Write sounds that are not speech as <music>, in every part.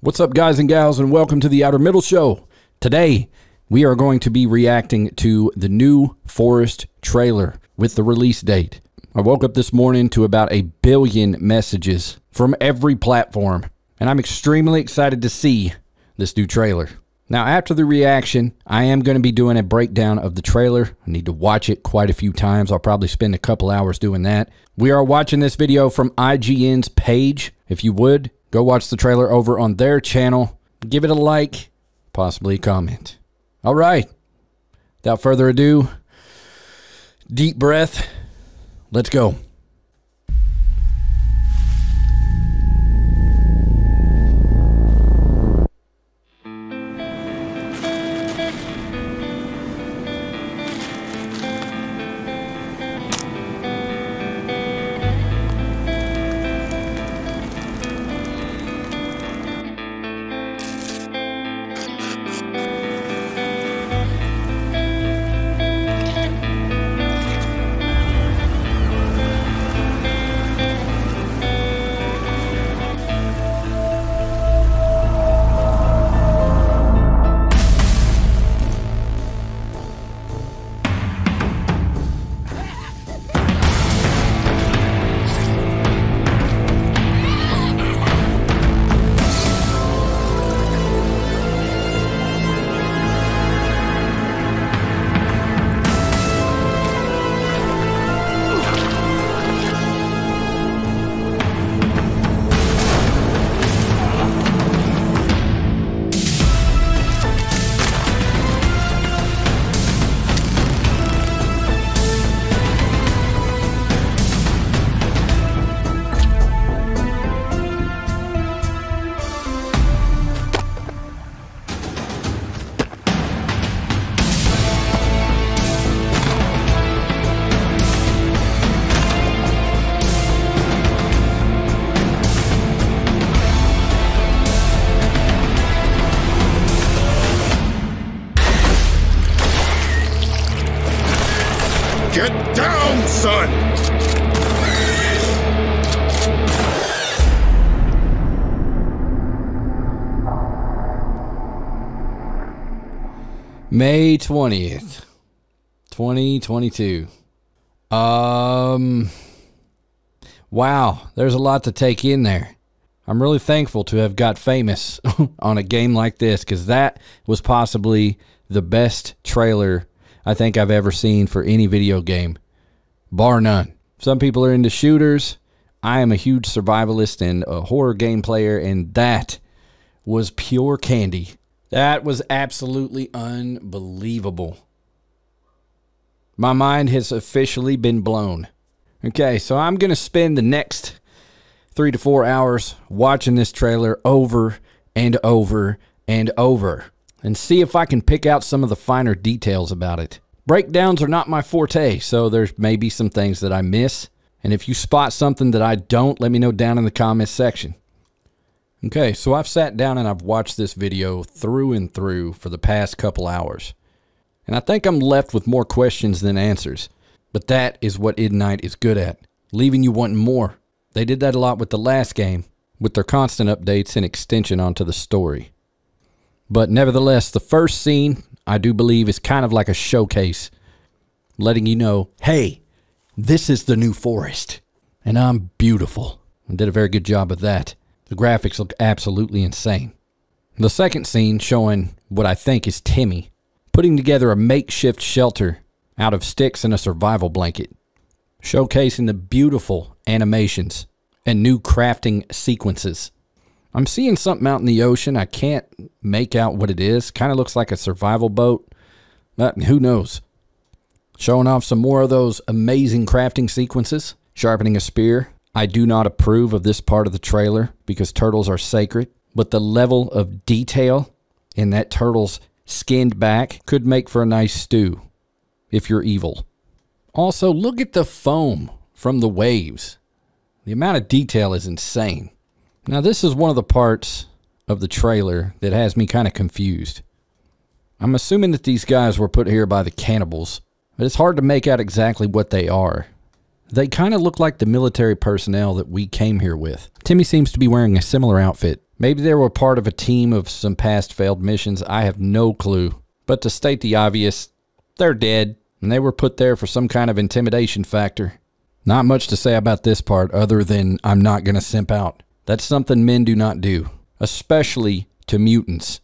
What's up, guys and gals, and welcome to the Outer Middle Show. Today, we are going to be reacting to the new Forest trailer with the release date. I woke up this morning to about a billion messages from every platform, and I'm extremely excited to see this new trailer. Now, after the reaction, I am going to be doing a breakdown of the trailer. I need to watch it quite a few times. I'll probably spend a couple hours doing that. We are watching this video from IGN's page. If you would, go watch the trailer over on their channel. Give it a like, possibly a comment. All right. Without further ado, deep breath. Let's go. May 20th, 2022. Um, wow, there's a lot to take in there. I'm really thankful to have got famous <laughs> on a game like this because that was possibly the best trailer I think I've ever seen for any video game, bar none. Some people are into shooters. I am a huge survivalist and a horror game player, and that was pure candy. That was absolutely unbelievable. My mind has officially been blown. Okay, so I'm going to spend the next three to four hours watching this trailer over and over and over and see if I can pick out some of the finer details about it. Breakdowns are not my forte, so there's maybe some things that I miss. And if you spot something that I don't, let me know down in the comments section. Okay, so I've sat down and I've watched this video through and through for the past couple hours. And I think I'm left with more questions than answers. But that is what Endnight is good at, leaving you wanting more. They did that a lot with the last game, with their constant updates and extension onto the story. But nevertheless, the first scene, I do believe, is kind of like a showcase, letting you know, hey, this is the new forest, and I'm beautiful. And did a very good job of that. The graphics look absolutely insane. The second scene showing what I think is Timmy putting together a makeshift shelter out of sticks and a survival blanket, showcasing the beautiful animations and new crafting sequences. I'm seeing something out in the ocean. I can't make out what it is. Kind of looks like a survival boat. But who knows? Showing off some more of those amazing crafting sequences. Sharpening a spear. I do not approve of this part of the trailer because turtles are sacred. But the level of detail in that turtle's skinned back could make for a nice stew if you're evil. Also, look at the foam from the waves. The amount of detail is insane. Now, this is one of the parts of the trailer that has me kind of confused. I'm assuming that these guys were put here by the cannibals, but it's hard to make out exactly what they are. They kind of look like the military personnel that we came here with. Timmy seems to be wearing a similar outfit, Maybe they were part of a team of some past failed missions. I have no clue. But to state the obvious, they're dead, and they were put there for some kind of intimidation factor. Not much to say about this part other than I'm not going to simp out. That's something men do not do, especially to mutants.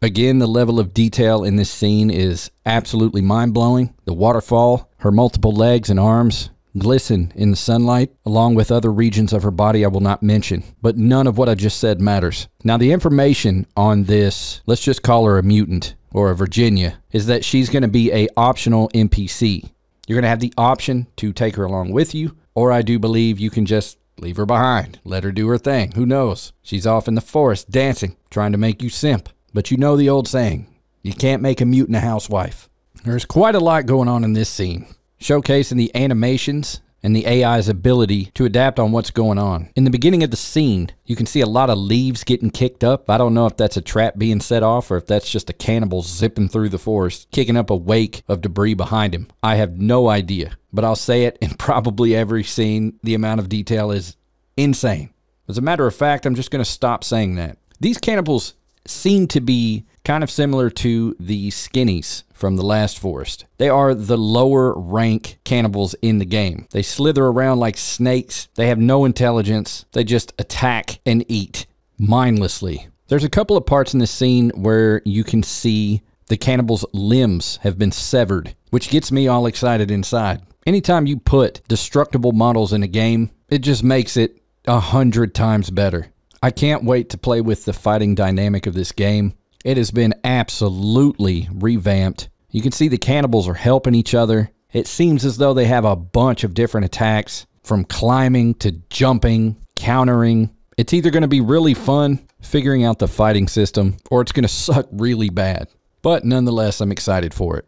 Again, the level of detail in this scene is absolutely mind blowing. The waterfall, her multiple legs and arms glisten in the sunlight, along with other regions of her body I will not mention. But none of what I just said matters. Now, the information on this, let's just call her a mutant or a Virginia, is that she's going to be a optional NPC. You're going to have the option to take her along with you, or I do believe you can just leave her behind, let her do her thing. Who knows? She's off in the forest dancing, trying to make you simp. But you know the old saying you can't make a mutant a housewife. There's quite a lot going on in this scene, showcasing the animations and the AI's ability to adapt on what's going on. In the beginning of the scene, you can see a lot of leaves getting kicked up. I don't know if that's a trap being set off or if that's just a cannibal zipping through the forest, kicking up a wake of debris behind him. I have no idea, but I'll say it in <laughs> probably every scene. The amount of detail is insane. As a matter of fact, I'm just going to stop saying that. These cannibals seem to be kind of similar to the skinnies from the last forest. They are the lower rank cannibals in the game. They slither around like snakes. They have no intelligence. They just attack and eat mindlessly. There's a couple of parts in this scene where you can see the cannibal's limbs have been severed, which gets me all excited inside. Anytime you put destructible models in a game, it just makes it a hundred times better. I can't wait to play with the fighting dynamic of this game. It has been absolutely revamped. You can see the cannibals are helping each other. It seems as though they have a bunch of different attacks from climbing to jumping, countering. It's either going to be really fun figuring out the fighting system or it's going <laughs> to suck really bad. But nonetheless, I'm excited for it.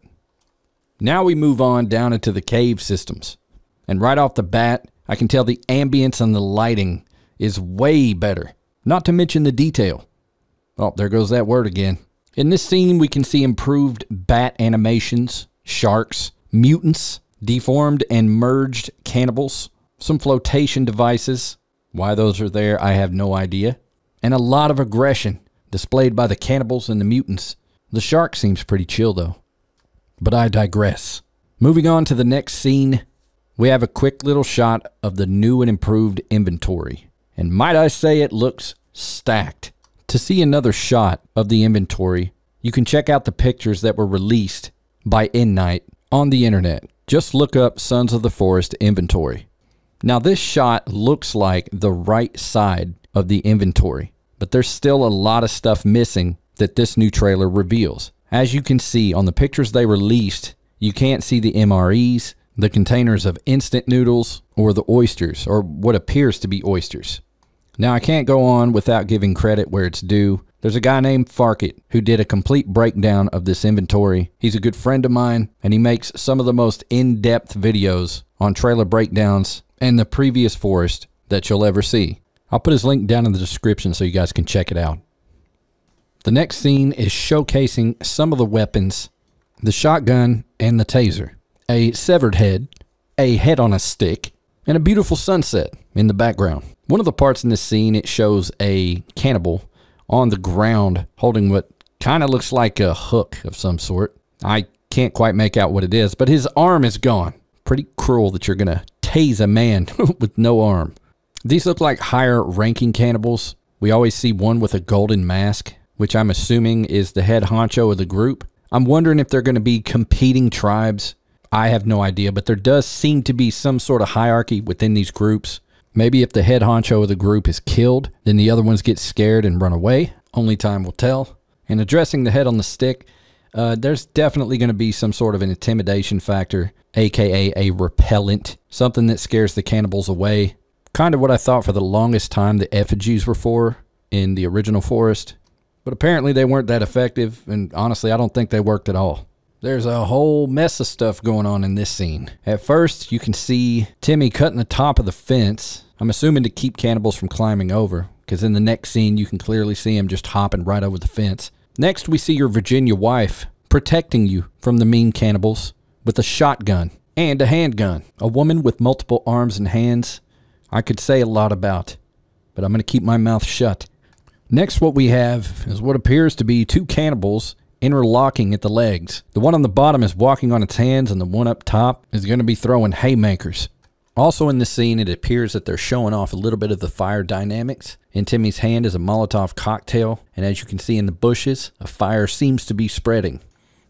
Now we move on down into the cave systems. And right off the bat, I can tell the ambience and the lighting is way better. Not to mention the detail. Oh, there goes that word again. In this scene, we can see improved bat animations, sharks, mutants, deformed and merged cannibals, some flotation devices. Why those are there, I have no idea. And a lot of aggression displayed by the cannibals and the mutants. The shark seems pretty chill, though. But I digress. Moving on to the next scene, we have a quick little shot of the new and improved inventory. And might I say it looks stacked. To see another shot of the inventory, you can check out the pictures that were released by Endnight on the internet. Just look up Sons of the Forest inventory. Now, this shot looks like the right side of the inventory, but there's still a lot of stuff missing that this new trailer reveals. As you can see on the pictures they released, you can't see the MREs, the containers of instant noodles, or the oysters, or what appears to be oysters. Now, I can't go on without giving credit where it's due. There's a guy named Farket who did a complete breakdown of this inventory. He's a good friend of mine, and he makes some of the most in depth videos on trailer breakdowns and the previous forest that you'll ever see. I'll put his link down in the description so you guys can check it out. The next scene is showcasing some of the weapons the shotgun and the taser, a severed head, a head on a stick, and a beautiful sunset in the background. One of the parts in this scene, it shows a cannibal on the ground holding what kind of looks like a hook of some sort. I can't quite make out what it is, but his arm is gone. Pretty cruel that you're going to tase a man <laughs> with no arm. These look like higher ranking cannibals. We always see one with a golden mask, which I'm assuming is the head honcho of the group. I'm wondering if they're going to be competing tribes I have no idea, but there does seem to be some sort of hierarchy within these groups. Maybe if the head honcho of the group is killed, then the other ones get scared and run away. Only time will tell. And addressing the head on the stick, uh, there's definitely going to be some sort of an intimidation factor, aka a repellent, something that scares the cannibals away. Kind of what I thought for the longest time the effigies were for in the original forest. But apparently they weren't that effective, and honestly, I don't think they worked at all. There's a whole mess of stuff going on in this scene. At first, you can see Timmy cutting the top of the fence. I'm assuming to keep cannibals from climbing over, because in the next scene, you can clearly see him just hopping right over the fence. Next, we see your Virginia wife protecting you from the mean cannibals with a shotgun and a handgun. A woman with multiple arms and hands I could say a lot about, but I'm going to keep my mouth shut. Next, what we have is what appears to be two cannibals interlocking at the legs. The one on the bottom is walking on its hands, and the one up top is going to be throwing haymakers. Also in this scene, it appears that they're showing off a little bit of the fire dynamics. In Timmy's hand is a Molotov cocktail, and as you can see in the bushes, a fire seems to be spreading.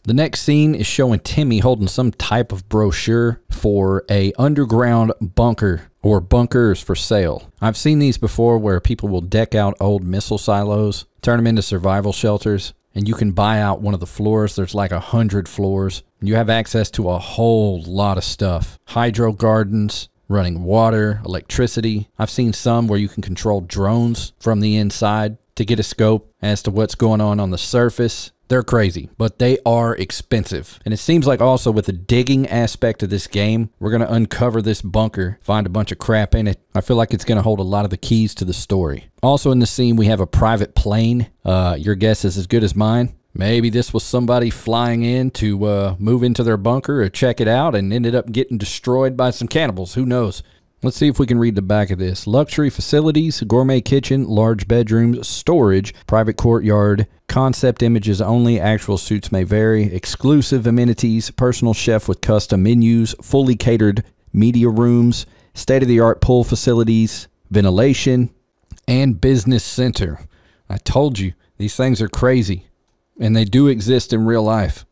The next scene is showing Timmy holding some type of brochure for a underground bunker or bunkers for sale. I've seen these before where people will deck out old missile silos, turn them into survival shelters, and you can buy out one of the floors. There's like a hundred floors. You have access to a whole lot of stuff. Hydro gardens, running water, electricity. I've seen some where you can control drones from the inside to get a scope as to what's going on on the surface. They're crazy, but they are expensive. And it seems like also with the digging aspect of this game, we're going to uncover this bunker, find a bunch of crap in it. I feel like it's going to hold a lot of the keys to the story. Also in the scene, we have a private plane. Uh, your guess is as good as mine. Maybe this was somebody flying in to uh, move into their bunker or check it out and ended up getting destroyed by some cannibals. Who knows? Let's see if we can read the back of this. Luxury facilities, gourmet kitchen, large bedrooms, storage, private courtyard, concept images only, actual suits may vary, exclusive amenities, personal chef with custom menus, fully catered media rooms, state of the art pool facilities, ventilation, and business center. I told you, these things are crazy. And they do exist in real life.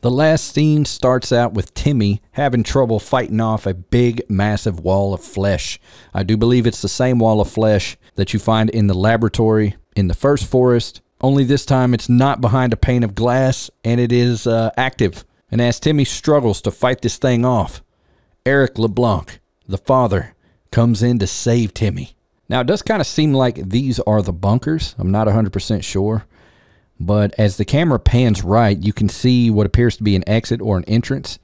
The last scene starts out with Timmy having trouble fighting off a big, massive wall of flesh. I do believe it's the same wall of flesh that you find in the laboratory in the first forest, only this time it's not behind a pane of glass and it is uh, active. And as Timmy struggles to fight this thing off, Eric LeBlanc, the father, comes in to save Timmy. Now, it does kind of seem like these are the bunkers. I'm not 100% sure. But as the camera pans right, you can see what appears to be an exit or an entrance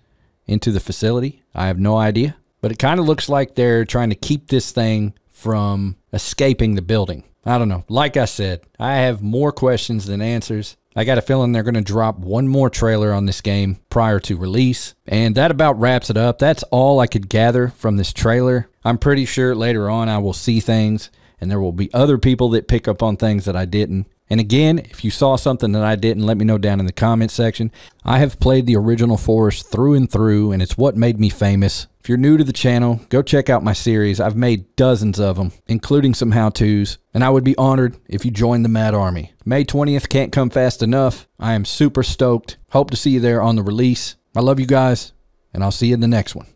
into the facility. I have no idea. But it kind of looks like they're trying to keep this thing from escaping the building. I don't know. Like I said, I have more questions than answers. I got a feeling they're going to drop one more trailer on this game prior to release. And that about wraps it up. That's all I could gather from this trailer. I'm pretty sure later on I will see things and there will be other people that pick up on things that I didn't. And again, if you saw something that I didn't, let me know down in the comment section. I have played the original Forest through and through, and it's what made me famous. If you're new to the channel, go check out my series. I've made dozens of them, including some how-tos, and I would be honored if you joined the MADD Army. May 20th can't come fast enough. I am super stoked. Hope to see you there on the release. I love you guys, and I'll see you in the next one.